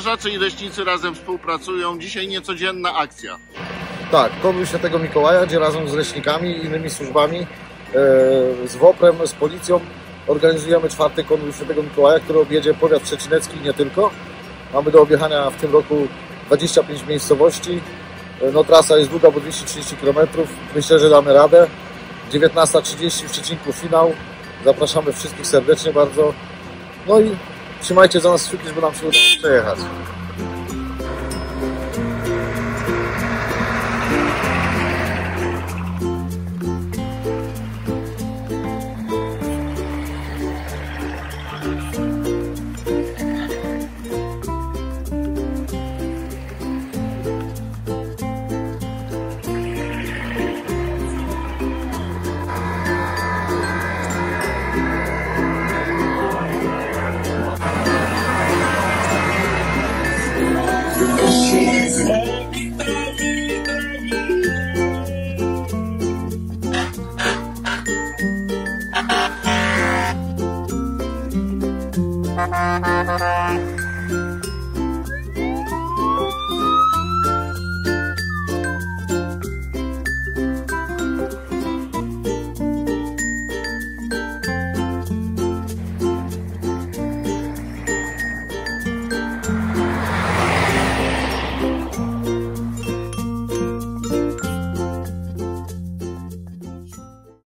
strażacy i leśnicy razem współpracują. Dzisiaj niecodzienna akcja. Tak, konwój Świętego Mikołaja, gdzie razem z leśnikami i innymi służbami, e, z WOPR-em, z policją organizujemy czwarty konwój Świętego Mikołaja, który objedzie powiat przecinecki i nie tylko. Mamy do objechania w tym roku 25 miejscowości. E, No trasa jest długa, bo 230 km. Myślę, że damy radę. 19.30 w Szczecinku finał. Zapraszamy wszystkich serdecznie bardzo. No i trzymajcie za nas kciuki, żeby nam się udało przejechać. Thank